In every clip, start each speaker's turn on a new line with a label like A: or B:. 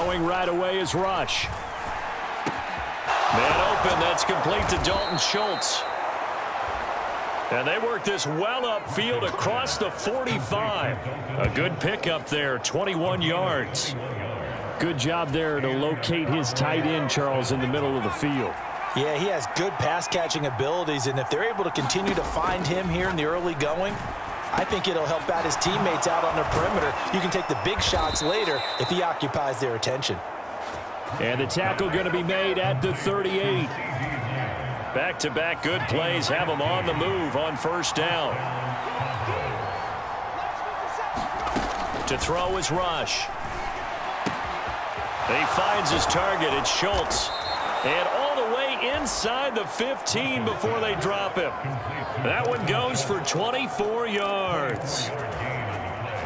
A: Throwing right away is Rush. Man open. That's complete to Dalton Schultz. And they work this well upfield across the 45. A good pickup there, 21 yards. Good job there to locate his tight end, Charles, in the middle of the field.
B: Yeah, he has good pass-catching abilities, and if they're able to continue to find him here in the early going, I think it'll help out his teammates out on the perimeter. You can take the big shots later if he occupies their attention.
A: And the tackle going to be made at the 38. Back-to-back -back good plays have him on the move on first down. To throw is Rush. He finds his target. It's Schultz. And inside the 15 before they drop him. That one goes for 24 yards.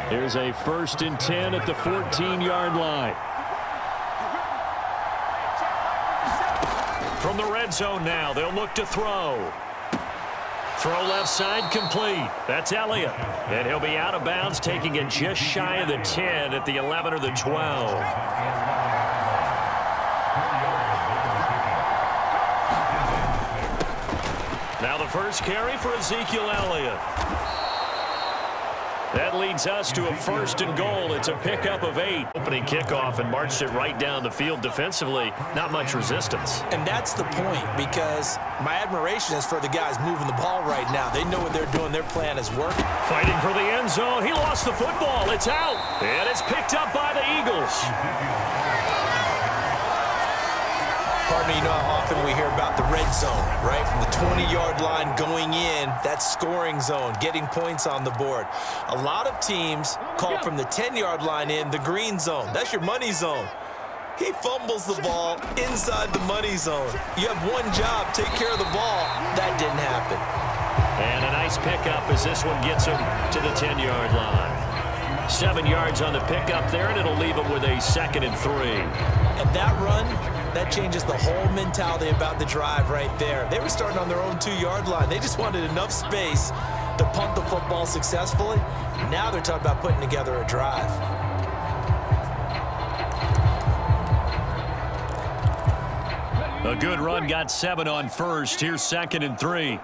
A: Here's a first and 10 at the 14-yard line. From the red zone now, they'll look to throw. Throw left side complete. That's Elliott. And he'll be out of bounds, taking it just shy of the 10 at the 11 or the 12. First carry for Ezekiel Elliott. That leads us to a first and goal. It's a pickup of eight. Opening kickoff and marched it right down the field defensively. Not much resistance.
B: And that's the point because my admiration is for the guys moving the ball right now. They know what they're doing. Their plan is working.
A: Fighting for the end zone. He lost the football. It's out. And it's picked up by the Eagles.
B: Partner, you know how often we hear about the red zone, right? From the 20-yard line going in, that scoring zone, getting points on the board. A lot of teams call from the 10-yard line in the green zone. That's your money zone. He fumbles the ball inside the money zone. You have one job, take care of the ball. That didn't happen.
A: And a nice pickup as this one gets him to the 10-yard line. Seven yards on the pickup there, and it'll leave him with a second and three.
B: And that run that changes the whole mentality about the drive right there. They were starting on their own two-yard line. They just wanted enough space to punt the football successfully. Now they're talking about putting together a drive.
A: A good run got seven on first. Here's second and three.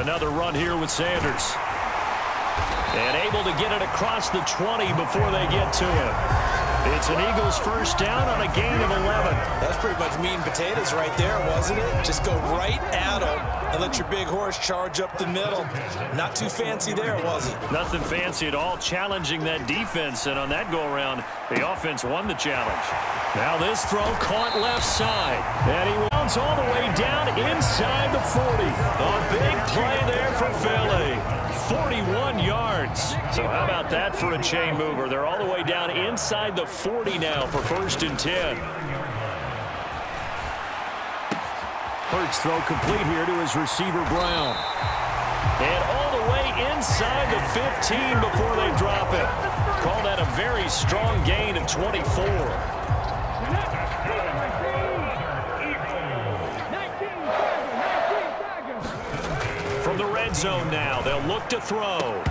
A: Another run here with Sanders. And able to get it across the 20 before they get to him. It's an Eagles first down on a gain of 11.
B: That's pretty much mean potatoes right there, wasn't it? Just go right at them and let your big horse charge up the middle. Not too fancy there, was it?
A: Nothing fancy at all, challenging that defense. And on that go-around, the offense won the challenge. Now this throw caught left side. And he rounds all the way down inside the 40. A big play there for Philly. 41 yards. So how about that for a chain mover? They're all the way down inside the 40 now for first and 10. Hurts throw complete here to his receiver Brown. And all the way inside the 15 before they drop it. Call that a very strong gain of 24. Zone now, they'll look to throw.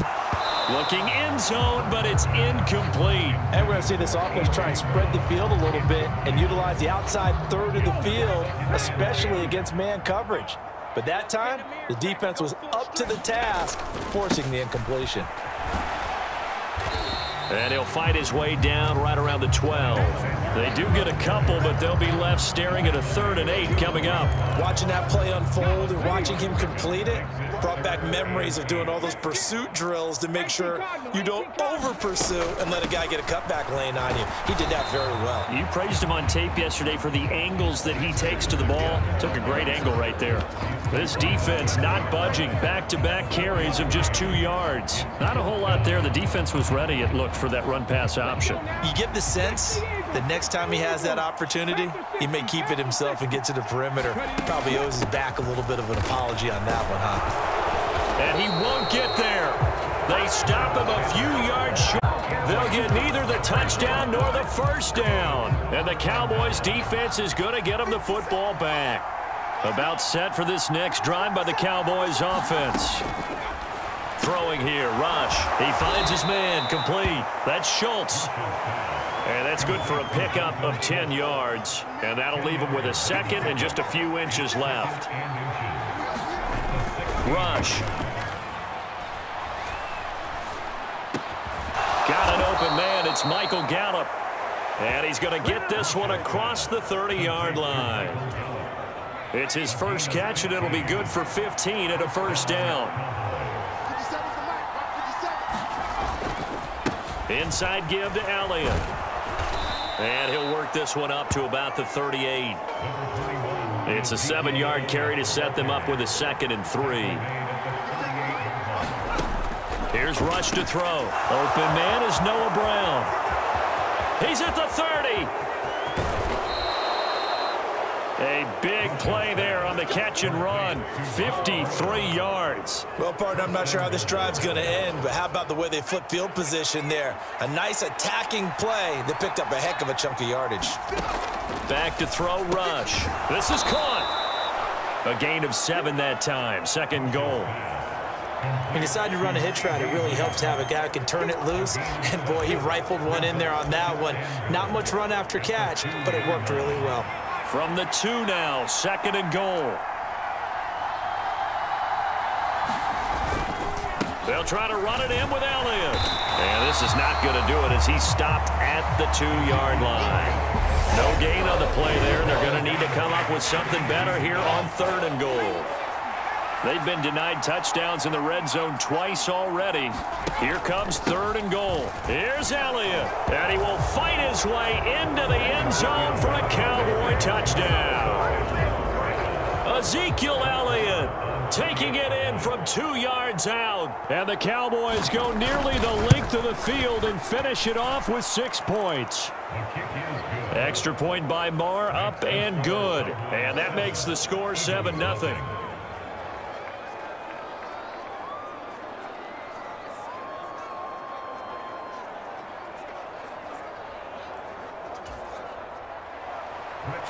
A: Looking in zone, but it's incomplete.
B: And we're going to see this offense try and spread the field a little bit and utilize the outside third of the field, especially against man coverage. But that time, the defense was up to the task, forcing the incompletion.
A: And he'll fight his way down right around the 12. They do get a couple, but they'll be left staring at a third and eight coming up.
B: Watching that play unfold and watching him complete it brought back memories of doing all those pursuit drills to make sure you don't over-pursue and let a guy get a cutback lane on you. He did that very well.
A: You praised him on tape yesterday for the angles that he takes to the ball. Took a great angle right there. This defense not budging. Back-to-back -back carries of just two yards. Not a whole lot there. The defense was ready, it looked, for that run-pass option.
B: You get the sense that next time he has that opportunity, he may keep it himself and get to the perimeter. Probably owes his back a little bit of an apology on that one, huh?
A: And he won't get there. They stop him a few yards short. They'll get neither the touchdown nor the first down. And the Cowboys defense is going to get them the football back. About set for this next drive by the Cowboys offense. throwing here. Rush. He finds his man. Complete. That's Schultz. And that's good for a pickup of 10 yards. And that'll leave him with a second and just a few inches left. Rush. Open man. It's Michael Gallup. And he's going to get this one across the 30-yard line. It's his first catch, and it'll be good for 15 at a first down. Inside give to Elliott. And he'll work this one up to about the 38. It's a seven-yard carry to set them up with a second and three. Here's Rush to throw. Open man is Noah Brown. He's at the 30. A big play there on the catch and run. 53 yards.
B: Well, partner, I'm not sure how this drive's going to end, but how about the way they flip field position there? A nice attacking play that picked up a heck of a chunk of yardage.
A: Back to throw rush. This is caught. A gain of seven that time. Second goal.
B: He decided to run a hitch route. It really helps to have a guy who can turn it loose. And, boy, he rifled one in there on that one. Not much run after catch, but it worked really well.
A: From the two now, second and goal. They'll try to run it in with Elliott. And this is not going to do it as he stopped at the two-yard line. No gain on the play there. They're going to need to come up with something better here on third and goal. They've been denied touchdowns in the red zone twice already. Here comes third and goal. Here's Elliott, and he will fight his way into the end zone for a Cowboy touchdown. Ezekiel Elliott taking it in from two yards out. And the Cowboys go nearly the length of the field and finish it off with six points. Extra point by Maher, up and good. And that makes the score 7-0.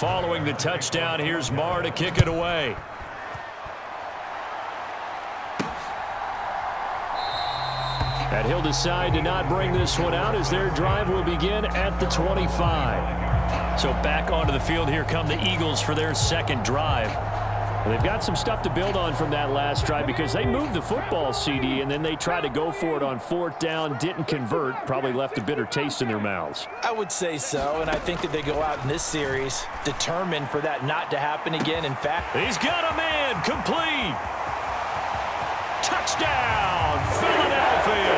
A: Following the touchdown, here's Maher to kick it away. And he'll decide to not bring this one out as their drive will begin at the 25. So back onto the field here come the Eagles for their second drive. Well, they've got some stuff to build on from that last drive because they moved the football CD and then they tried to go for it on fourth down, didn't convert, probably left a bitter taste in their mouths.
B: I would say so, and I think that they go out in this series determined for that not to happen again. In fact,
A: he's got a man complete. Touchdown, Philadelphia.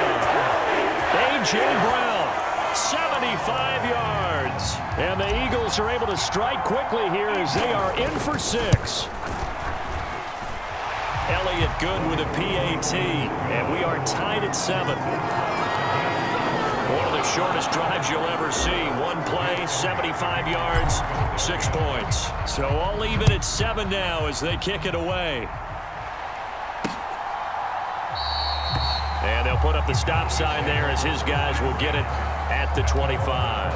A: A.J. Brown, 75 yards. And the Eagles are able to strike quickly here as they are in for six. Good with a PAT, and we are tied at seven. One of the shortest drives you'll ever see. One play, 75 yards, six points. So all even at seven now as they kick it away. And they'll put up the stop sign there as his guys will get it at the 25.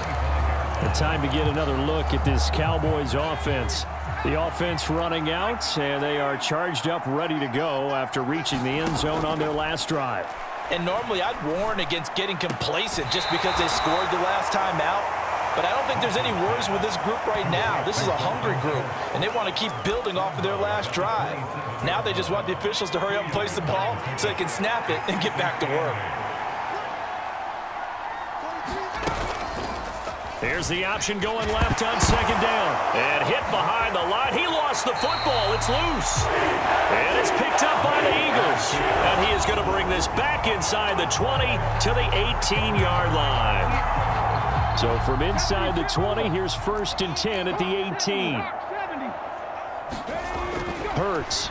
A: The time to get another look at this Cowboys offense. The offense running out, and they are charged up, ready to go after reaching the end zone on their last drive.
B: And normally I'd warn against getting complacent just because they scored the last time out. But I don't think there's any worries with this group right now. This is a hungry group, and they want to keep building off of their last drive. Now they just want the officials to hurry up and place the ball so they can snap it and get back to work.
A: Here's the option going left on second down. And hit behind the line. He lost the football. It's loose. And it's picked up by the Eagles. And he is going to bring this back inside the 20 to the 18-yard line. So from inside the 20, here's first and 10 at the 18. Hurts.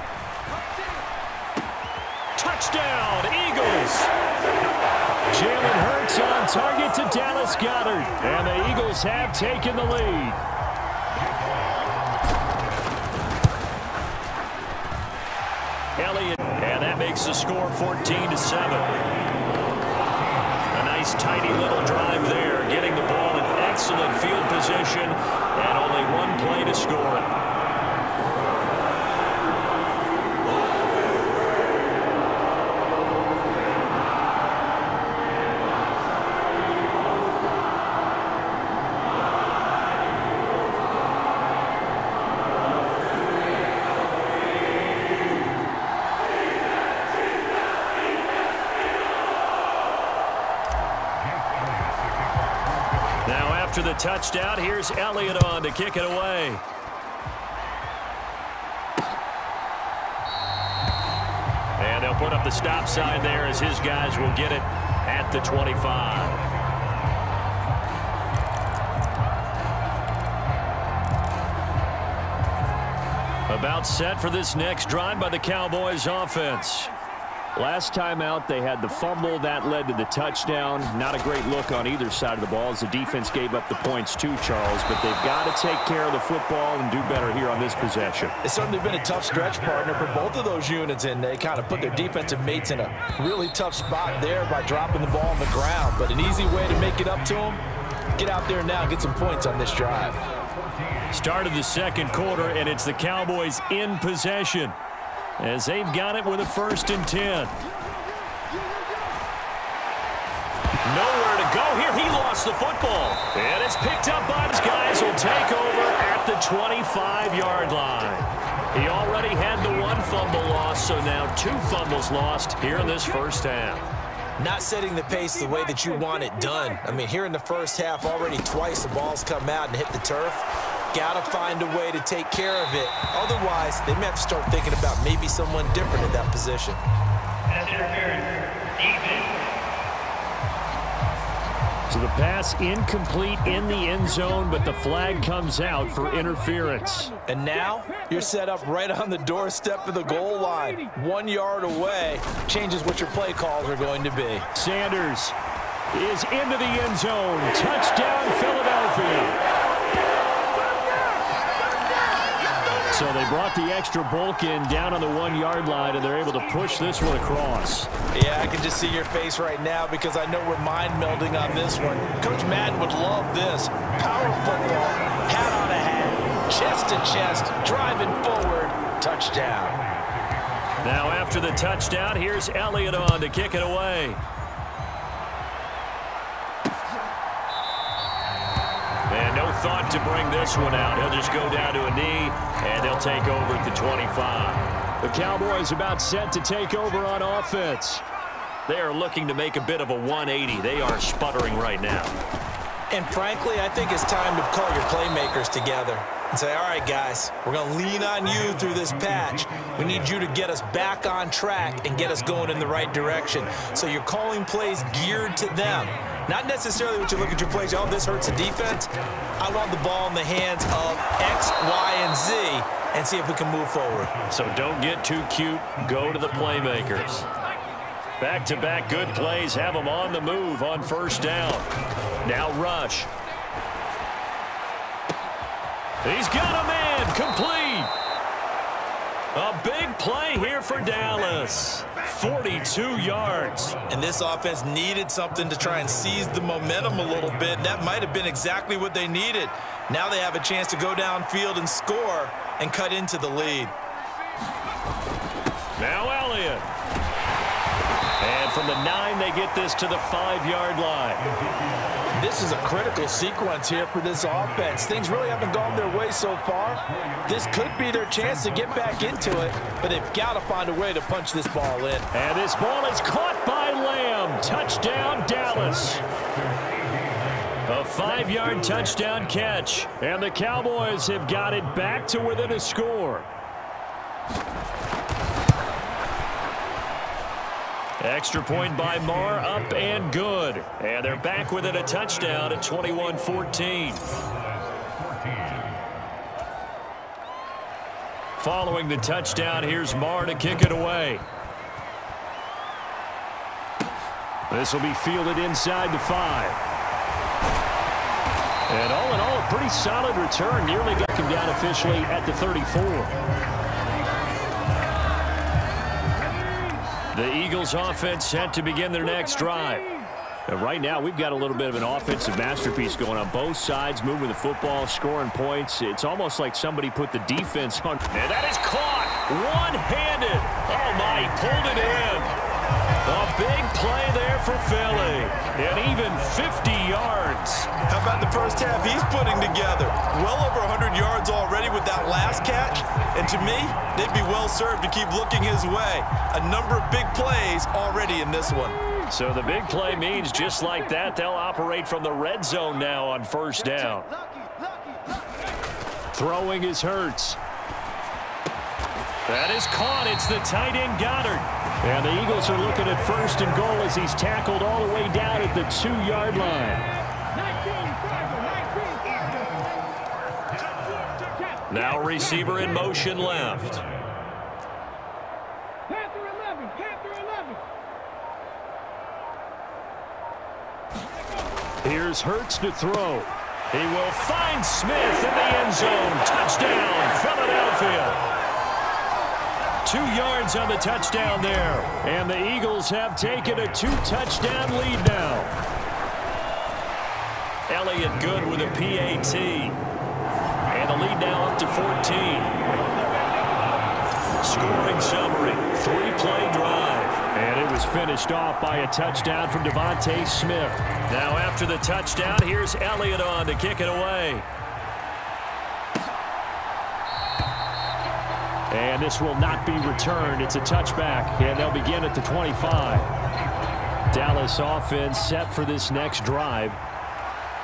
A: Touchdown, Eagles. Jalen Hurts on target to Dallas Goedert. And the Eagles have taken the lead. Elliott, and that makes the score 14 to 7. A nice tidy little drive there, getting the ball in excellent field position, and only one play to score it. Touchdown. Here's Elliott on to kick it away. And they'll put up the stop sign there as his guys will get it at the 25. About set for this next drive by the Cowboys offense. Last time out, they had the fumble. That led to the touchdown. Not a great look on either side of the ball as the defense gave up the points too, Charles. But they've got to take care of the football and do better here on this possession.
B: It's certainly been a tough stretch, partner, for both of those units, and they kind of put their defensive mates in a really tough spot there by dropping the ball on the ground. But an easy way to make it up to them, get out there now and get some points on this drive.
A: Start of the second quarter, and it's the Cowboys in possession as they've got it with a first and 10. Nowhere to go here. He lost the football. And it's picked up by his guys who'll take over at the 25-yard line. He already had the one fumble loss, so now two fumbles lost here in this first half.
B: Not setting the pace the way that you want it done. I mean, here in the first half, already twice the ball's come out and hit the turf. Got to find a way to take care of it. Otherwise, they may have to start thinking about maybe someone different in that position.
A: So the pass incomplete in the end zone, but the flag comes out for interference.
B: And now you're set up right on the doorstep of the goal line. One yard away changes what your play calls are going to be.
A: Sanders is into the end zone. Touchdown, Philadelphia. So they brought the extra bulk in down on the one-yard line, and they're able to push this one across.
B: Yeah, I can just see your face right now because I know we're mind-melding on this one. Coach Madden would love this. Power football, hat on a hat, chest to chest, driving forward, touchdown.
A: Now after the touchdown, here's Elliott on to kick it away. Thought to bring this one out. He'll just go down to a knee, and they'll take over at the 25. The Cowboys about set to take over on offense. They are looking to make a bit of a 180. They are sputtering right now.
B: And frankly, I think it's time to call your playmakers together and say, all right, guys, we're going to lean on you through this patch. We need you to get us back on track and get us going in the right direction. So you're calling plays geared to them. Not necessarily what you look at your plays, oh, this hurts the defense. I want the ball in the hands of X, Y, and Z and see if we can move forward.
A: So don't get too cute. Go to the playmakers. Back-to-back -back good plays have them on the move on first down. Now rush. He's got a man complete. A big play here for Dallas. 42 yards.
B: And this offense needed something to try and seize the momentum a little bit. That might have been exactly what they needed. Now they have a chance to go downfield and score and cut into the lead.
A: Now Elliott. And from the nine, they get this to the five-yard line.
B: This is a critical sequence here for this offense. Things really haven't gone their way so far. This could be their chance to get back into it, but they've got to find a way to punch this ball in.
A: And this ball is caught by Lamb. Touchdown, Dallas. A five-yard touchdown catch. And the Cowboys have got it back to within a score. Extra point by Maher, up and good. And they're back within a touchdown at 21-14. Following the touchdown, here's Maher to kick it away. This will be fielded inside the five. And all in all, a pretty solid return. Nearly got him down officially at the 34. The Eagles offense set to begin their next drive. And right now, we've got a little bit of an offensive masterpiece going on both sides, moving the football, scoring points. It's almost like somebody put the defense on. And that is caught one-handed. Oh, my, pulled it in. A big play there for Philly. And even 50 yards.
B: How about the first half he's putting together? Well over 100 yards already with that last catch. And to me, they'd be well served to keep looking his way. A number of big plays already in this one.
A: So the big play means just like that, they'll operate from the red zone now on first down. Throwing is Hurts. That is caught. It's the tight end Goedert. And the Eagles are looking at first and goal as he's tackled all the way down at the two-yard line. Now receiver in motion left. Here's Hurts to throw. He will find Smith in the end zone. Touchdown, Philadelphia. Two yards on the touchdown there. And the Eagles have taken a two-touchdown lead now. Elliott good with a PAT. And the lead now up to 14. Scoring summary. Three-play drive. And it was finished off by a touchdown from DeVonta Smith. Now after the touchdown, here's Elliott on to kick it away. And this will not be returned. It's a touchback, and they'll begin at the 25. Dallas offense set for this next drive.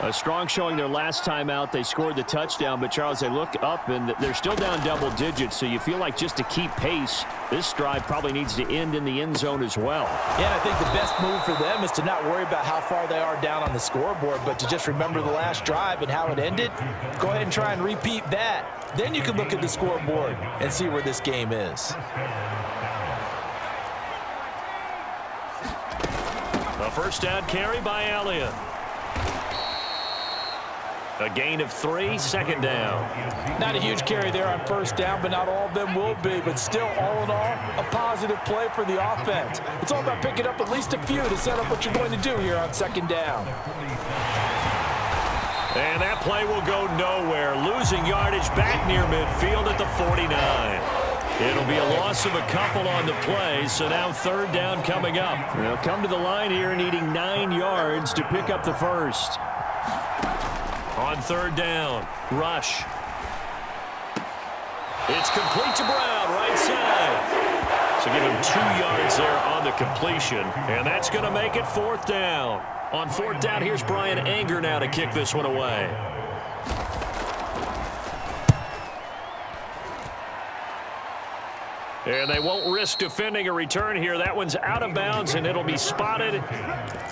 A: A strong showing their last time out. They scored the touchdown, but Charles, they look up and they're still down double digits, so you feel like just to keep pace, this drive probably needs to end in the end zone as well.
B: Yeah, I think the best move for them is to not worry about how far they are down on the scoreboard, but to just remember the last drive and how it ended. Go ahead and try and repeat that. Then you can look at the scoreboard and see where this game is.
A: A first down carry by Elliott. A gain of three, second down.
B: Not a huge carry there on first down, but not all of them will be. But still, all in all, a positive play for the offense. It's all about picking up at least a few to set up what you're going to do here on second down.
A: And that play will go nowhere. Losing yardage back near midfield at the 49. It'll be a loss of a couple on the play, so now third down coming up. They'll come to the line here needing nine yards to pick up the first. On third down, rush. It's complete to Brown, right side. So give him two yards there on the completion, and that's going to make it fourth down. On fourth down, here's Bryan Anger now to kick this one away. And they won't risk defending a return here. That one's out of bounds, and it'll be spotted,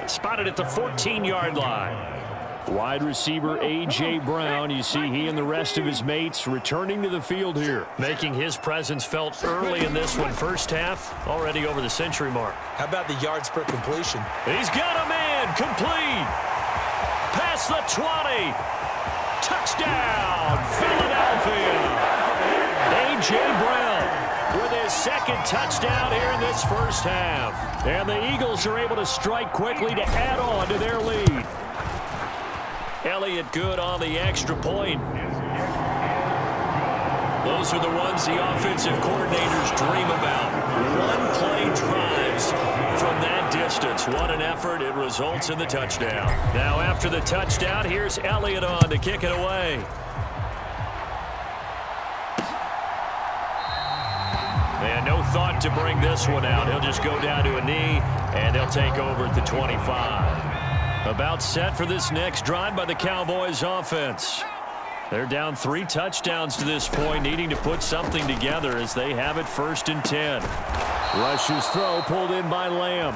A: spotted at the 14-yard line. Wide receiver A.J. Brown, you see he and the rest of his mates returning to the field here. Making his presence felt early in this one. First half, already over the century mark.
B: How about the yards per completion?
A: He's got a man, complete. Past the 20. Touchdown, Philadelphia. A.J. Brown with his second touchdown here in this first half. And the Eagles are able to strike quickly to add on to their lead. Elliott good on the extra point. Those are the ones the offensive coordinators dream about. One-play drives from that distance. What an effort. It results in the touchdown. Now after the touchdown, here's Elliott on to kick it away. And no thought to bring this one out. He'll just go down to a knee, and they'll take over at the 25. About set for this next drive by the Cowboys offense. They're down three touchdowns to this point, needing to put something together as they have it first and 10. Rush's throw pulled in by Lamb.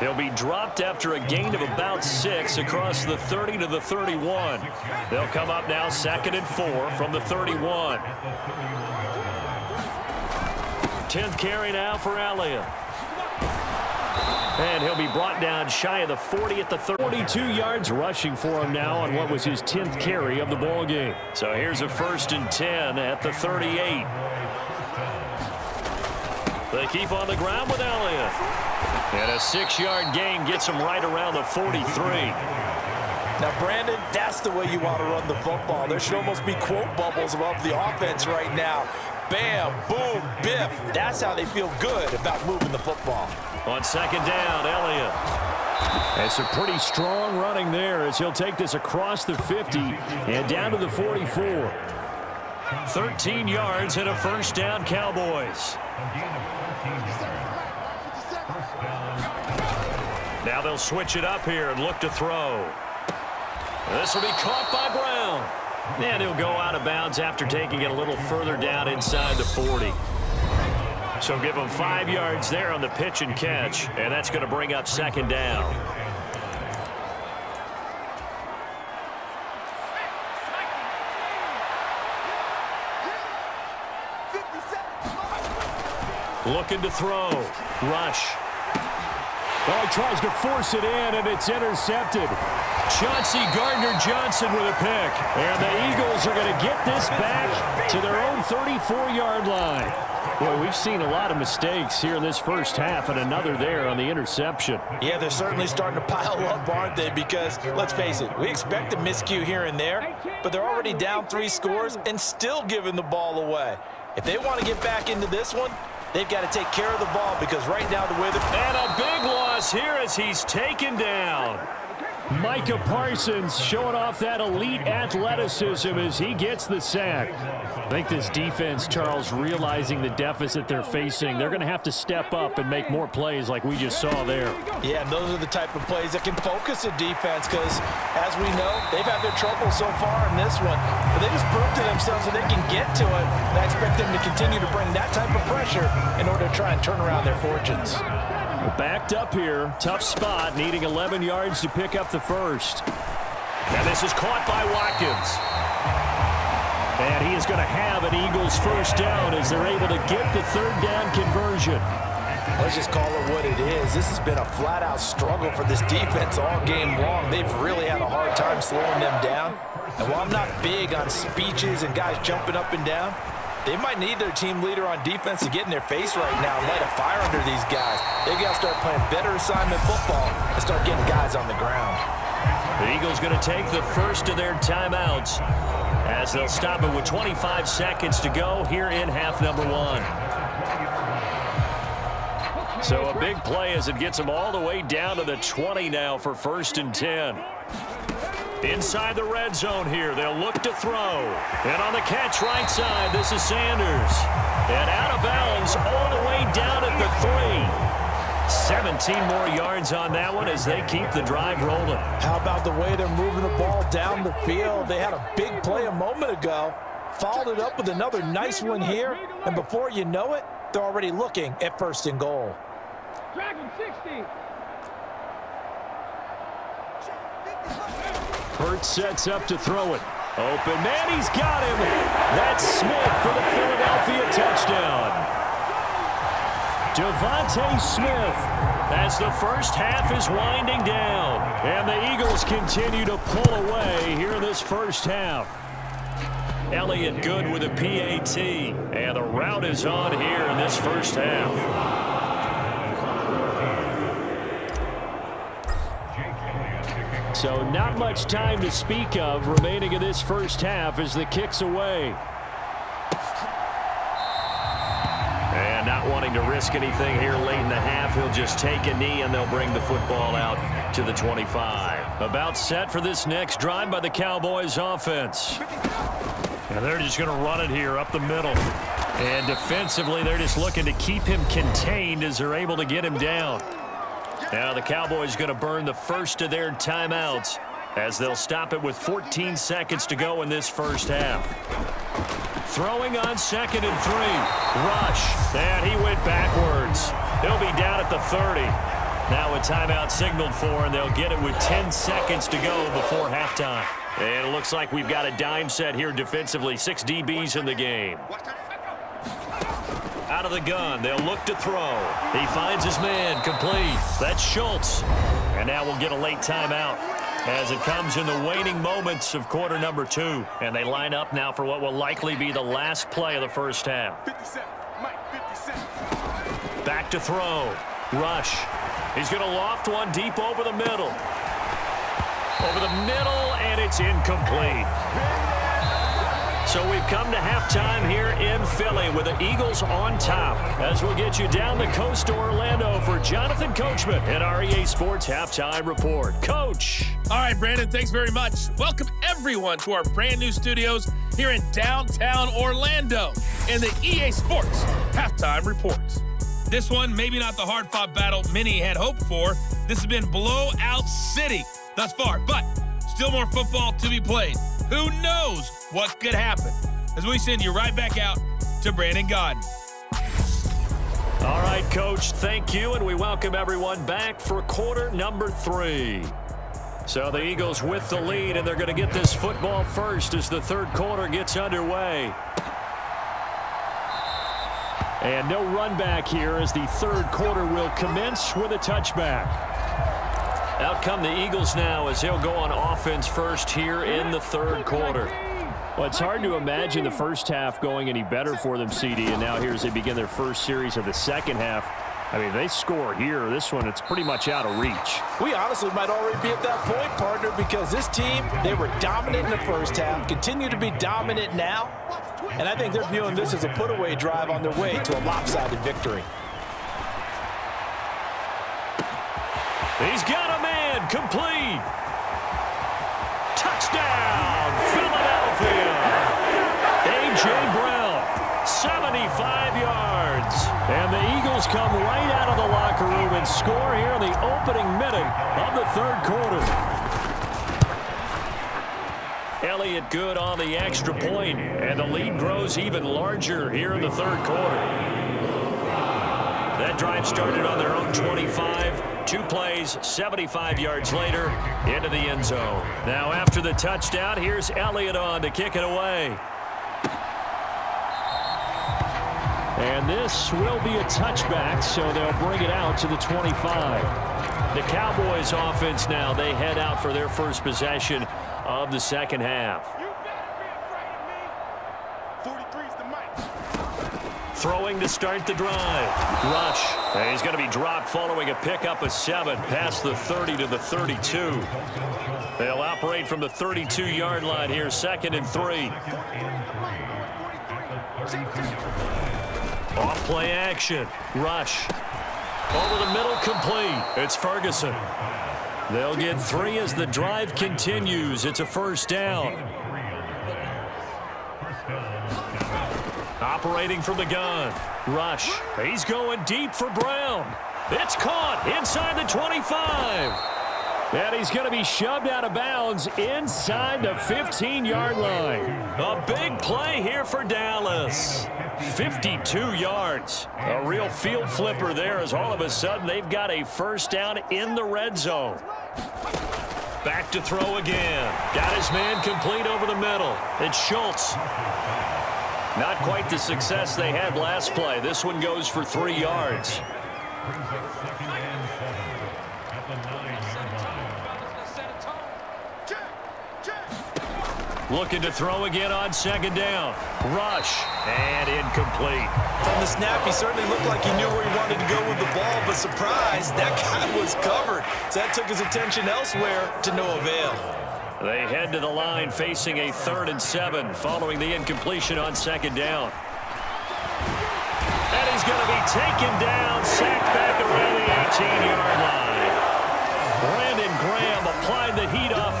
A: He'll be dropped after a gain of about six across the 30 to the 31. They'll come up now second and four from the 31. 10th carry now for Elliott. And he'll be brought down shy of the 40 at the 42 yards rushing for him now on what was his 10th carry of the ball game. So here's a first and 10 at the 38. They keep on the ground with Elliott. And a six-yard gain gets him right around the 43.
B: Now, Brandon, that's the way you want to run the football. There should almost be quote bubbles above the offense right now. Bam, boom, biff. That's how they feel good about moving the football.
A: On second down, Elliott. It's a pretty strong running there as he'll take this across the 50 and down to the 44. 13 yards and a first down, Cowboys. Now they'll switch it up here and look to throw. This will be caught by Brown. And he'll go out of bounds after taking it a little further down inside the 40. So give him five yards there on the pitch and catch, and that's going to bring up second down. Looking to throw. Rush.
C: Oh, he tries to force it in, and it's intercepted.
A: Chauncey Gardner-Johnson with a pick. And the Eagles are going to get this back to their own 34-yard line. Boy, we've seen a lot of mistakes here in this first half, and another there on the interception.
B: Yeah, they're certainly starting to pile up, aren't they? Because, let's face it, we expect a miscue here and there, but they're already down three scores and still giving the ball away. If they want to get back into this one, they've got to take care of the ball because right now the way they're...
A: And a big loss here as he's taken down.
C: Micah Parsons showing off that elite athleticism as he gets the sack. I think this defense, Charles, realizing the deficit they're facing, they're going to have to step up and make more plays like we just saw there.
B: Yeah, and those are the type of plays that can focus a defense because, as we know, they've had their trouble so far in this one. But they just proved to themselves that they can get to it. And I expect them to continue to bring that type of pressure in order to try and turn around their fortunes.
C: Backed up here. Tough spot, needing 11 yards to pick up the first.
A: And this is caught by Watkins.
C: And he is going to have an Eagles first down as they're able to get the third down conversion.
B: Let's just call it what it is. This has been a flat-out struggle for this defense all game long. They've really had a hard time slowing them down. And while I'm not big on speeches and guys jumping up and down, they might need their team leader on defense to get in their face right now and light a fire under these guys. They've got to start playing better assignment football and start getting guys on the ground.
A: The Eagles going to take the first of their timeouts as they'll stop it with 25 seconds to go here in half number one. So a big play as it gets them all the way down to the 20 now for first and 10. Inside the red zone here, they'll look to throw. And on the catch right side, this is Sanders. And out of bounds all the way down at the three. 17 more yards on that one as they keep the drive rolling.
B: How about the way they're moving the ball down the field? They had a big play a moment ago. Followed it up with another nice one here. And before you know it, they're already looking at first and goal. Dragon 60.
C: Hurt sets up to throw it. Open man, he's got him. That's Smith for the Philadelphia touchdown. DeVonta Smith as the first half is winding down. And the Eagles continue to pull away here in this first half. Elliott good with a PAT. And the route is on here in this first half. So not much time to speak of remaining in this first half as the kick's away.
A: And not wanting to risk anything here late in the half, he'll just take a knee and they'll bring the football out to the 25. About set for this next drive by the Cowboys offense. And they're just going to run it here up the middle. And defensively, they're just looking to keep him contained as they're able to get him down. Now the Cowboys are going to burn the first of their timeouts as they'll stop it with 14 seconds to go in this first half. Throwing on second and three. Rush. And he went backwards. He'll be down at the 30. Now a timeout signaled for, and they'll get it with 10 seconds to go before halftime. And it looks like we've got a dime set here defensively. Six DBs in the game. Out of the gun. They'll look to throw. He finds his man. Complete. That's Schultz. And now we'll get a late timeout as it comes in the waning moments of quarter number two. And they line up now for what will likely be the last play of the first half. Back to throw. Rush. He's going to loft one deep over the middle. Over the middle, and it's incomplete. Come to halftime here in Philly with the Eagles on top. As we'll get you down the coast to Orlando for Jonathan Coachman at REA Sports Halftime Report. Coach.
D: All right, Brandon, thanks very much. Welcome everyone to our brand new studios here in downtown Orlando in the EA Sports Halftime Report. This one, maybe not the hard-fought battle many had hoped for, This has been blowout city thus far, but still more football to be played. Who knows what could happen? As we send you right back out to Brandon Gaudin.
A: All right, Coach, thank you, and we welcome everyone back for quarter number three. So the Eagles with the lead, and they're going to get this football first as the third quarter gets underway. And no run back here as the third quarter will commence with a touchback. Out come the Eagles now as he'll go on offense first here in the third quarter. Well, it's hard to imagine the first half going any better for them, CD, and now here as they begin their first series of the second half. I mean, they score here. This one, it's pretty much out of reach.
B: We honestly might already be at that point, partner, because this team, they were dominant in the first half, continue to be dominant now, and I think they're viewing this as a put-away drive on their way to a lopsided victory.
A: He's got a man complete. Touchdown, Philadelphia. A.J. Brown, 75 yards. And the Eagles come right out of the locker room and score here in the opening minute of the third quarter. Elliott good on the extra point, and the lead grows even larger here in the third quarter. That drive started on their own 25. Two plays, 75 yards later, into the end zone. Now after the touchdown, here's Elliott on to kick it away. And this will be a touchback, so they'll bring it out to the 25. The Cowboys offense now, they head out for their first possession of the second half. Throwing to start the drive. Rush. And he's going to be dropped following a pickup of seven past the 30 to the 32. They'll operate from the 32-yard line here, second and three. Off play action. Rush. Over the middle complete. It's Ferguson. They'll get three as the drive continues. It's a first down. Operating from the gun. Rush. He's going deep for Brown. It's caught inside the 25. And he's going to be shoved out of bounds inside the 15-yard line. A big play here for Dallas. 52 yards. A real field flipper there as all of a sudden they've got a first down in the red zone. Back to throw again. Got his man complete over the middle. It's Schultz. Not quite the success they had last play. This one goes for three yards. Looking to throw again on second down. Rush. And incomplete.
B: From the snap, he certainly looked like he knew where he wanted to go with the ball, but surprise, that guy was covered. So that took his attention elsewhere to no avail.
A: They head to the line facing a third and seven following the incompletion on second down. And he's going to be taken down, sacked back around the 18-yard line. Brandon Graham applied the heat off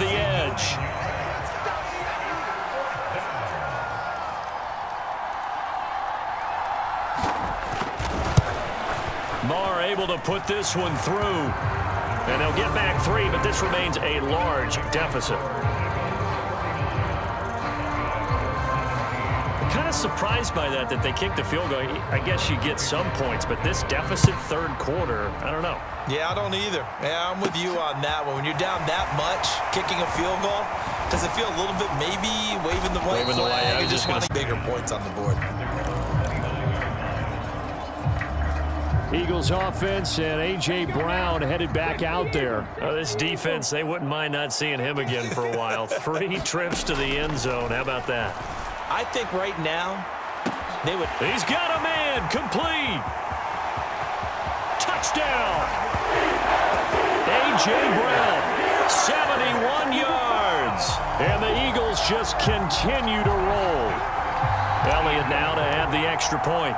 A: able to put this one through. And they'll get back three, but this remains a large deficit. Kind of surprised by that, that they kicked the field goal. I guess you get some points, but this deficit third quarter, I don't know.
B: Yeah, I don't either. Yeah, I'm with you on that one. When you're down that much, kicking a field goal, does it feel a little bit maybe waving the white
A: waving
B: flag?
A: The white,
B: or just wanting bigger points on the board?
A: Eagles offense and A.J. Brown headed back out there. Oh, this defense, they wouldn't mind not seeing him again for a while. Three trips to the end zone. How about that?
B: I think right now, they would.
A: He's got a man complete. Touchdown. A.J. Brown, 71 yards. And the Eagles just continue to roll. Elliott now to add the extra point.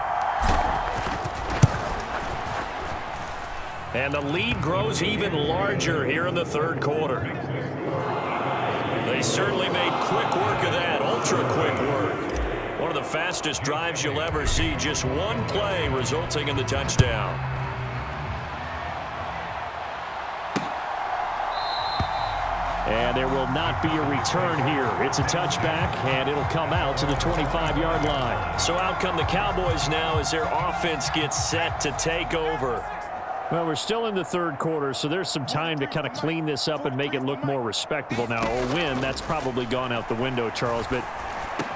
A: And the lead grows even larger here in the third quarter. They certainly made quick work of that, ultra quick work. One of the fastest drives you'll ever see, just one play resulting in the touchdown.
C: And there will not be a return here. It's a touchback, and it'll come out to the 25-yard line.
A: So out come the Cowboys now as their offense gets set to take over.
C: Well, we're still in the third quarter, so there's some time to kind of clean this up and make it look more respectable. Now, a win, that's probably gone out the window, Charles, but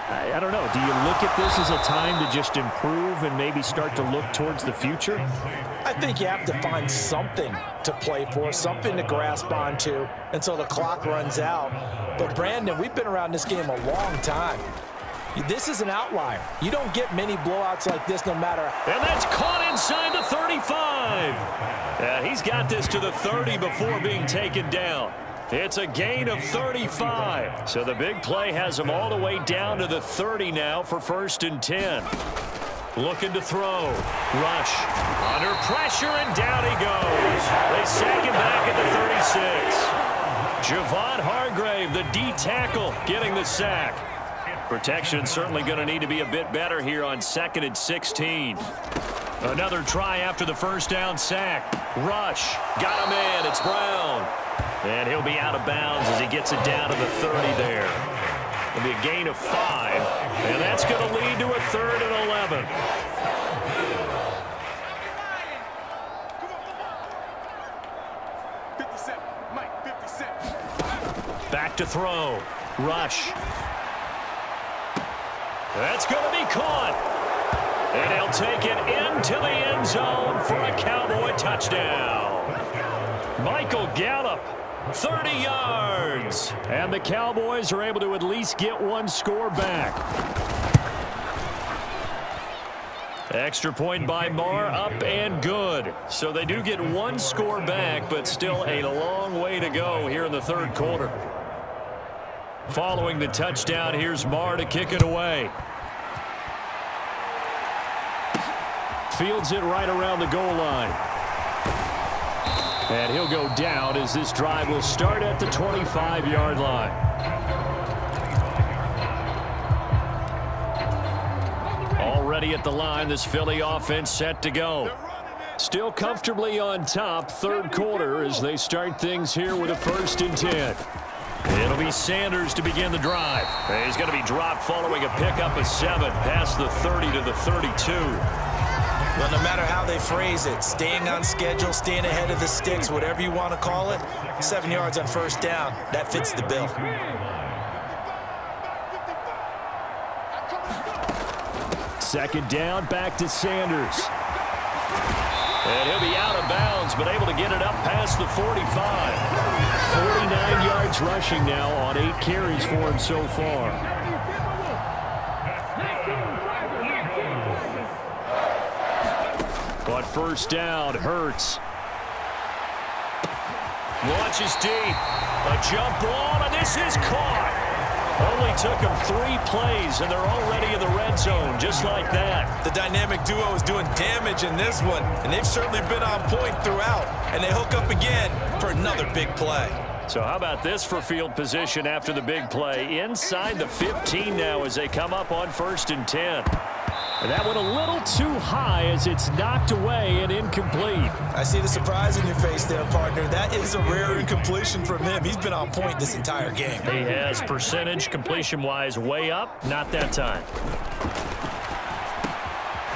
C: I, I don't know. Do you look at this as a time to just improve and maybe start to look towards the future?
B: I think you have to find something to play for, something to grasp onto until the clock runs out. But, Brandon, we've been around this game a long time. This is an outlier. You don't get many blowouts like this no matter.
A: And that's caught inside the 35. Yeah, he's got this to the 30 before being taken down. It's a gain of 35. So the big play has him all the way down to the 30 now for first and 10. Looking to throw. Rush. Under pressure, and down he goes. They sack him back at the 36. Javon Hargrave, the D tackle, getting the sack. Protection certainly going to need to be a bit better here on second and 16. Another try after the first down sack. Rush. Got him in. It's Brown. And he'll be out of bounds as he gets it down to the 30 there. It'll be a gain of five. And that's going to lead to a third and 11. Back to throw. Rush. That's going to be caught. And he'll take it into the end zone for a Cowboy touchdown. Michael Gallup 30 yards. And the Cowboys are able to at least get one score back. Extra point by Maher, up and good. So they do get one score back, but still a long way to go here in the third quarter. Following the touchdown, here's Maher to kick it away. Fields it right around the goal line. And he'll go down as this drive will start at the 25-yard line. Already at the line, this Philly offense set to go. Still comfortably on top, third quarter as they start things here with a first and 10. It'll be Sanders to begin the drive. He's going to be dropped following a pickup of seven past the 30 to the 32.
B: Well, no matter how they phrase it, staying on schedule, staying ahead of the sticks, whatever you want to call it, seven yards on first down, that fits the bill.
C: Second down, back to Sanders. And he'll be out of bounds, but able to get it up past the 45. 49 yards rushing now on eight carries for him so far. But first down, Hurts.
A: Launches deep. A jump ball, and this is caught. Only took them three plays, and they're already in the red zone, just like that.
B: The dynamic duo is doing damage in this one, and they've certainly been on point throughout. And they hook up again for another big play.
A: So how about this for field position after the big play? Inside the 15 now as they come up on first and 10. And that one a little too high as it's knocked away and incomplete.
B: I see the surprise in your face there, partner. That is a rare incompletion from him. He's been on point this entire game.
A: He has percentage completion-wise way up. Not that time.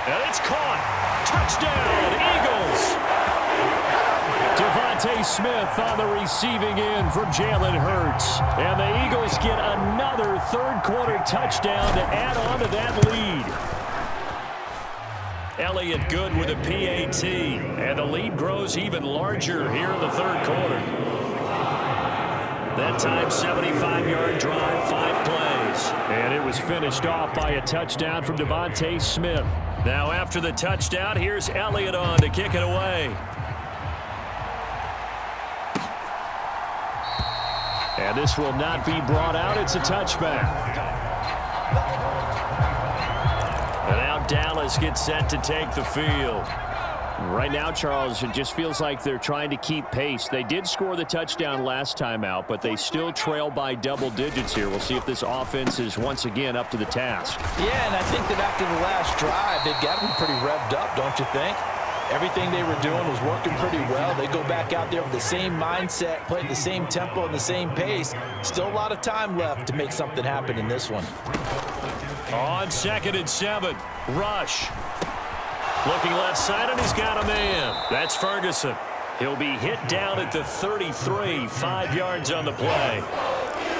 A: And it's caught. Touchdown, Smith on the receiving end from Jalen Hurts. And the Eagles get another third quarter touchdown to add on to that lead. Elliott good with a PAT. And the lead grows even larger here in the third quarter. That time, 75-yard drive, five plays.
C: And it was finished off by a touchdown from DeVonta Smith.
A: Now after the touchdown, here's Elliott on to kick it away.
C: And this will not be brought out. It's a touchback.
A: And now Dallas gets set to take the field.
C: Right now, Charles, it just feels like they're trying to keep pace. They did score the touchdown last time out, but they still trail by double digits here. We'll see if this offense is once again up to the task.
B: Yeah, and I think that after the last drive, they've got be pretty revved up, don't you think? Everything they were doing was working pretty well. They go back out there with the same mindset, playing the same tempo and the same pace. Still a lot of time left to make something happen in this one.
A: On second and seven, Rush. Looking left side, and he's got a man. That's Ferguson. He'll be hit down at the 33, five yards on the play.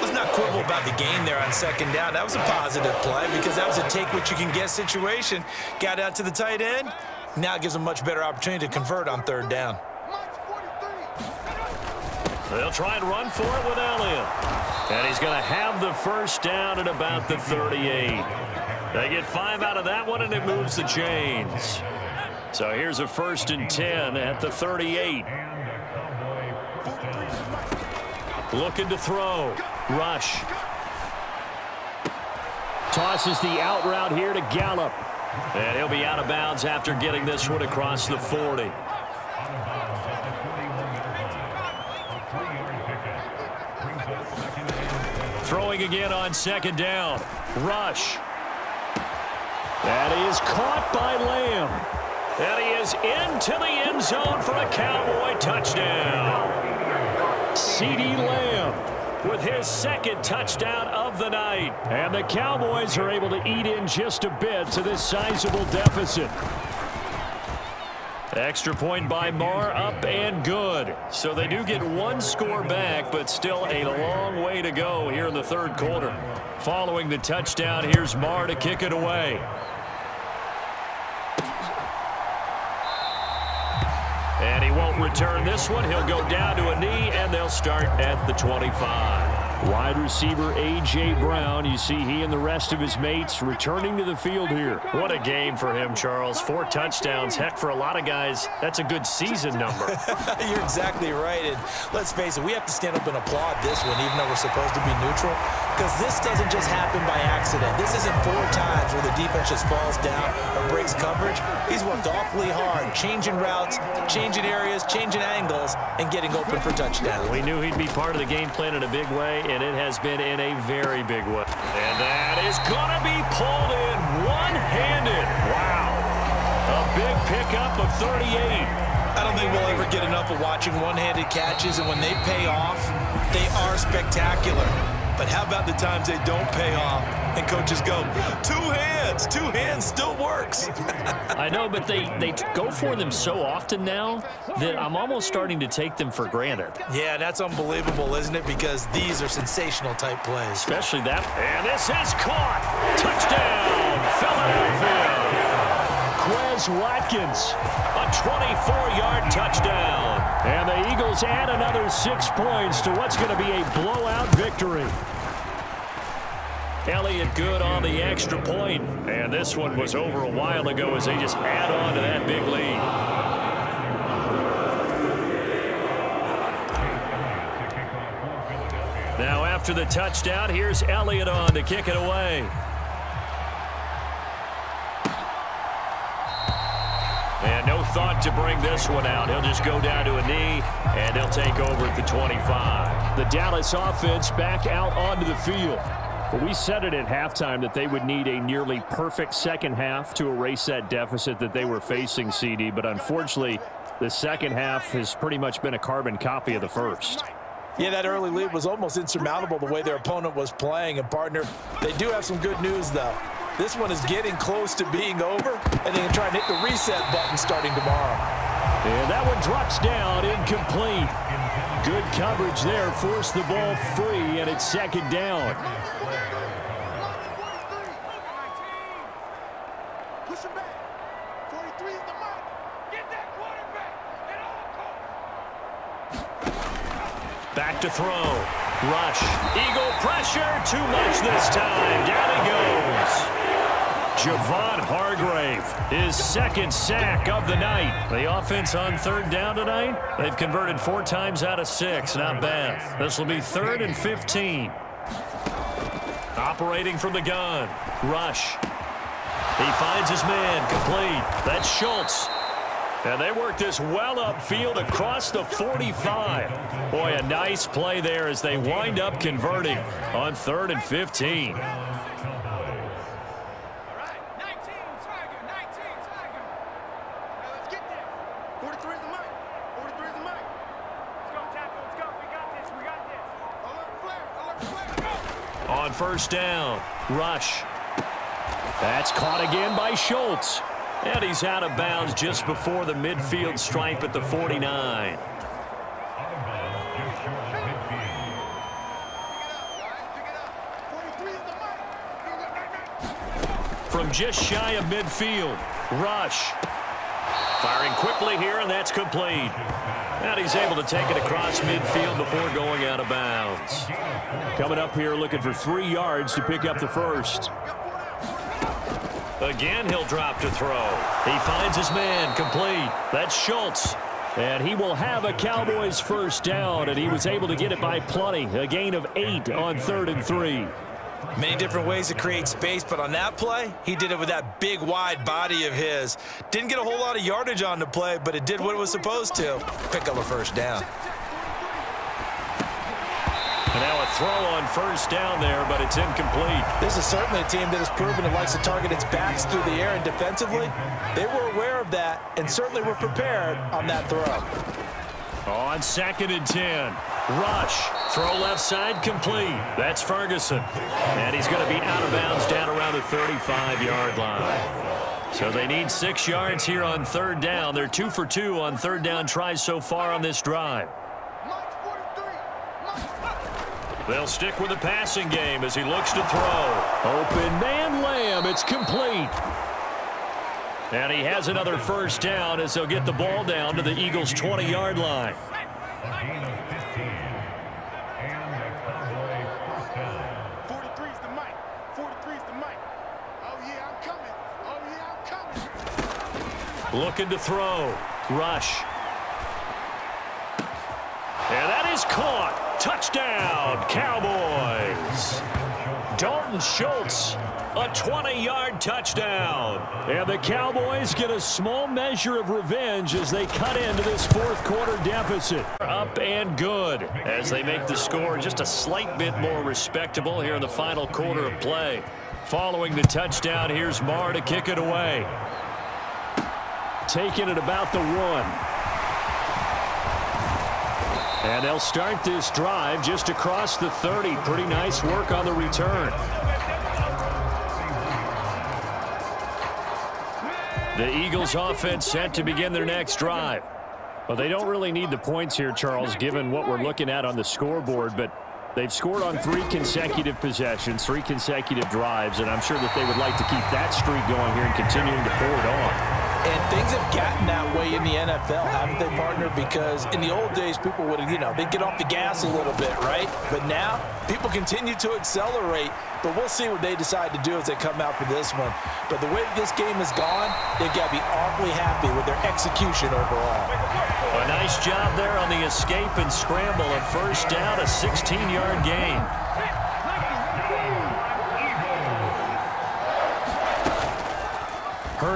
B: Let's not quibble about the game there on second down. That was a positive play because that was a take-what-you-can-get situation. Got out to the tight end. Now gives them much better opportunity to convert on third down.
A: They'll try and run for it with Elliott. And he's going to have the first down at about the 38. They get five out of that one, and it moves the chains. So here's a first and 10 at the 38. Looking to throw. Rush. Tosses the out route here to Gallup. And he'll be out of bounds after getting this one across the 40. Throwing again on second down. Rush. That is caught by Lamb. And he is into the end zone for a Cowboy touchdown. CeeDee Lamb with his second touchdown of the night. And the Cowboys are able to eat in just a bit to this sizable deficit. Extra point by Maher, up and good. So they do get one score back, but still a long way to go here in the third quarter. Following the touchdown, here's Maher to kick it away. And he won't return this one. He'll go down to a knee, and they'll start at the 25. Wide receiver A.J. Brown. You see he and the rest of his mates returning to the field here. What a game for him, Charles. Four touchdowns. Heck, for a lot of guys, that's a good season number.
B: You're exactly right. And let's face it, we have to stand up and applaud this one, even though we're supposed to be neutral. Because this doesn't just happen by accident. This isn't four times where the defense just falls down or breaks coverage. He's worked awfully hard, changing routes, changing areas, changing angles, and getting open for touchdowns.
A: We knew he'd be part of the game plan in a big way, and it has been in a very big way. And that is going to be pulled in one-handed. Wow. A big pickup of 38.
B: I don't think we'll ever get enough of watching one-handed catches, and when they pay off, they are spectacular. But how about the times they don't pay off and coaches go, two hands, two hands still works.
A: I know, but they, they go for them so often now that I'm almost starting to take them for granted.
B: Yeah, that's unbelievable, isn't it? Because these are sensational type plays.
A: Especially that. And this is caught. Touchdown, Philadelphia. Quez Watkins, a 24-yard touchdown. And the Eagles add another six points to what's going to be a blowout victory. Elliott good on the extra point. And this one was over a while ago as they just add on to that big lead. Now after the touchdown, here's Elliott on to kick it away. Thought to bring this one out. He'll just go down to a knee, and he'll take over at the 25. The Dallas offense back out onto the field. Well, we said it at halftime that they would need a nearly perfect second half to erase that deficit that they were facing, CD. But unfortunately, the second half has pretty much been a carbon copy of the first.
B: Yeah, that early lead was almost insurmountable the way their opponent was playing. And, partner, they do have some good news, though. This one is getting close to being over, and they can try and hit the reset button starting tomorrow.
A: And that one drops down, incomplete. Good coverage there, forced the ball free, and it's second down. Back to throw. Rush. Eagle pressure. Too much this time. Down he goes. Javon Hargrave, his second sack of the night. The offense on third down tonight, they've converted four times out of six. Not bad. This will be third and 15. Operating from the gun. Rush. He finds his man. Complete. That's Schultz. And they work this well upfield across the 45. Boy, a nice play there as they wind up converting on third and 15. First down. Rush. That's caught again by Schultz. And he's out of bounds just before the midfield stripe at the 49. From just shy of midfield, Rush. Firing quickly here, and that's complete. And he's able to take it across midfield before going out of bounds. Coming up here looking for three yards to pick up the first. Again, he'll drop to throw. He finds his man complete. That's Schultz. And he will have a Cowboys first down, and he was able to get it by plenty. A gain of eight on third and three.
B: Many different ways to create space, but on that play, he did it with that big, wide body of his. Didn't get a whole lot of yardage on the play, but it did what it was supposed to. Pick up a first down.
A: And now a throw on first down there, but it's incomplete.
B: This is certainly a team that has proven it likes to target its backs through the air and defensively. They were aware of that and certainly were prepared on that throw.
A: On second and 10. Rush. Throw left side complete. That's Ferguson. And he's going to be out of bounds down around the 35-yard line. So they need six yards here on third down. They're two for two on third down tries so far on this drive. They'll stick with the passing game as he looks to throw. Open man Lamb. It's complete. And he has another first down as they'll get the ball down to the Eagles' 20-yard line. Looking to throw. Rush. And that is caught. Touchdown, Cowboys. Dalton Schultz, a 20-yard touchdown. And the Cowboys get a small measure of revenge as they cut into this fourth quarter deficit. Up and good as they make the score just a slight bit more respectable here in the final quarter of play. Following the touchdown, here's Maher to kick it away. Taking it about the one. And they'll start this drive just across the 30. Pretty nice work on the return. The Eagles offense set to begin their next drive. Well, they don't really need the points here, Charles, given what we're looking at on the scoreboard, but they've scored on three consecutive possessions, three consecutive drives, and I'm sure that they would like to keep that streak going here and continuing to pour it on.
B: And things have gotten that way in the NFL, haven't they, partner? Because in the old days, people would, you know, they'd get off the gas a little bit, right? But now, people continue to accelerate, but we'll see what they decide to do as they come out for this one. But the way this game has gone, they've got to be awfully happy with their execution overall.
A: A nice job there on the escape and scramble. A first down, a 16-yard gain.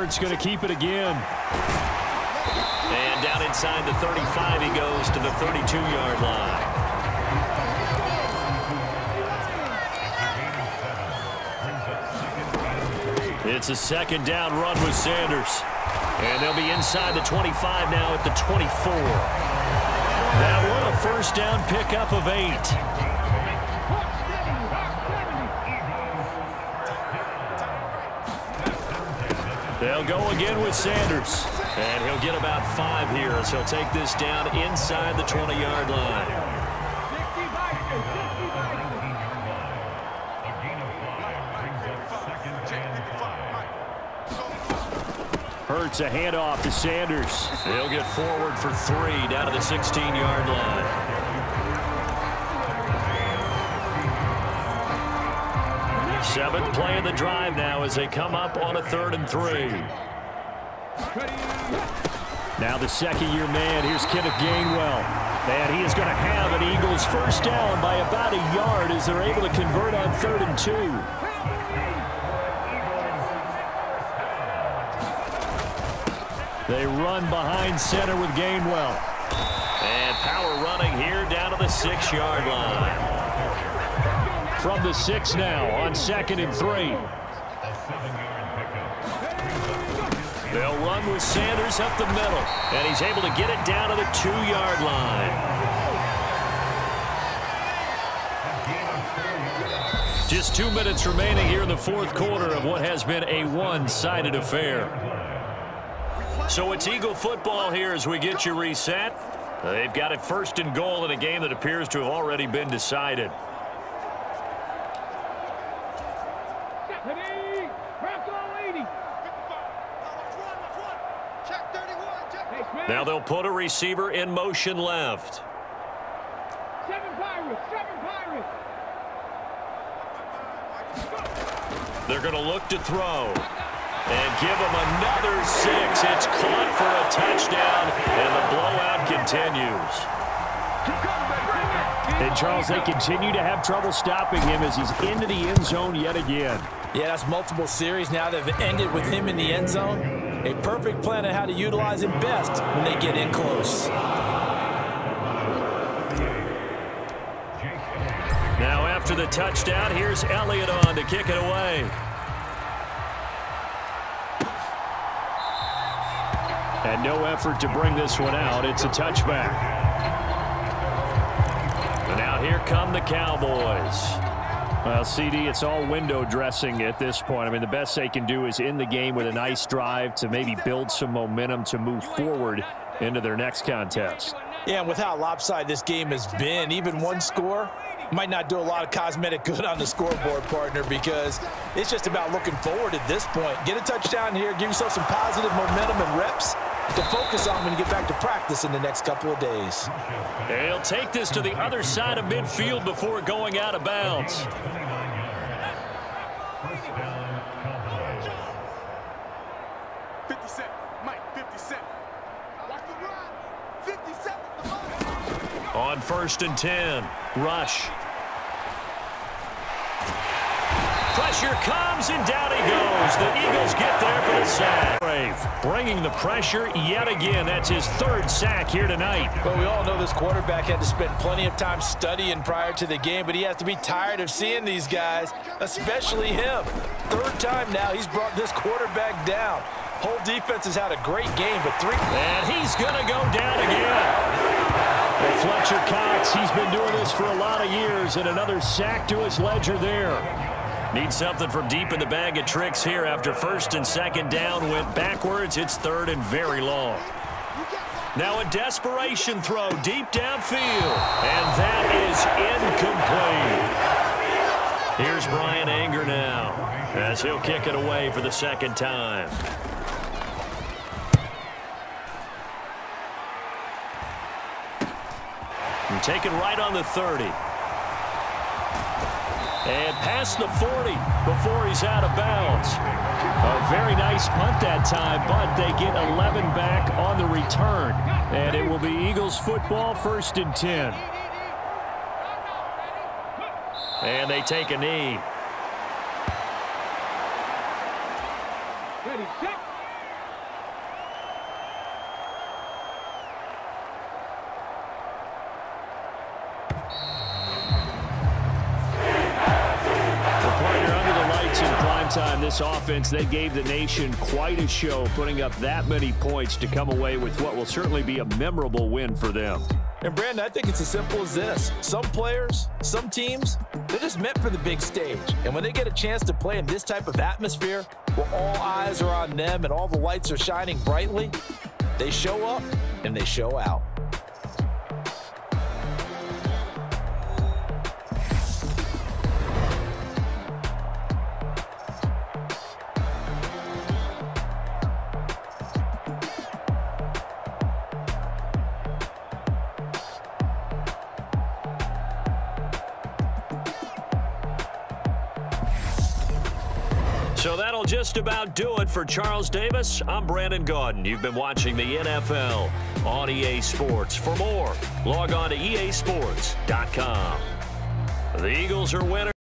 A: Hurts going to keep it again. And down inside the 35, he goes to the 32-yard line. It's a second down run with Sanders. And they'll be inside the 25 now at the 24. That one a first down pickup of eight. They'll go again with Sanders. And he'll get about five here as he'll take this down inside the 20-yard line. Hurts a handoff to Sanders. He'll get forward for three down to the 16-yard line. Seventh play of the drive now as they come up on a third and three. Now the second-year man, here's Kenneth Gainwell. And he is going to have an Eagles first down by about a yard as they're able to convert on third and two. They run behind center with Gainwell. And power running here down to the six-yard line from the six now on second and three. They'll run with Sanders up the middle, and he's able to get it down to the two-yard line. Just two minutes remaining here in the fourth quarter of what has been a one-sided affair. So it's Eagle football here as we get you reset. They've got it first and goal in a game that appears to have already been decided. Now they'll put a receiver in motion left. Seven Pirates, seven Pirates. They're going to look to throw. And give them another six. It's caught for a touchdown, and the blowout continues.
C: And, Charles, they continue to have trouble stopping him as he's into the end zone yet again.
B: Yeah, that's multiple series now that have ended with him in the end zone. A perfect plan on how to utilize him best when they get in close.
A: Now after the touchdown, here's Elliott on to kick it away.
C: And no effort to bring this one out. It's a touchback.
A: And now here come the Cowboys.
C: Well, CD, it's all window dressing at this point. I mean, the best they can do is in the game with a nice drive to maybe build some momentum to move forward into their next contest.
B: Yeah, and with how lopsided this game has been, even one score might not do a lot of cosmetic good on the scoreboard, partner, because it's just about looking forward at this point. Get a touchdown here, give yourself some positive momentum and reps to focus on when you get back to practice in the next couple of days.
A: They'll take this to the other side of midfield before going out of bounds. On first and 10, Rush. Pressure comes, and down he goes. The Eagles get there for the sack. Brave bringing the pressure yet again. That's his third sack here tonight.
B: Well, we all know this quarterback had to spend plenty of time studying prior to the game, but he has to be tired of seeing these guys, especially him. Third time now he's brought this quarterback down. Whole defense has had a great game, but three...
A: And he's going to go down again.
C: Well, Fletcher Cox, he's been doing this for a lot of years, and another sack to his ledger there.
A: Need something from deep in the bag of tricks here after first and second down went backwards. It's third and very long. Now a desperation throw deep downfield. And that is incomplete. Here's Bryan Anger now as he'll kick it away for the second time. And taken right on the 30. And past the 40 before he's out of bounds. A very nice punt that time, but they get 11 back on the return. And it will be Eagles football first and 10. And they take a knee. Offense, they gave the nation quite a show, putting up that many points to come away with what will certainly be a memorable win for them.
B: And, Brandon, I think it's as simple as this. Some players, some teams, they're just meant for the big stage. And when they get a chance to play in this type of atmosphere, where all eyes are on them and all the lights are shining brightly, they show up and they show out.
A: About do it for Charles Davis. I'm Brandon Gaudin. You've been watching the NFL on EA Sports. For more, log on to easports.com. The Eagles are winners.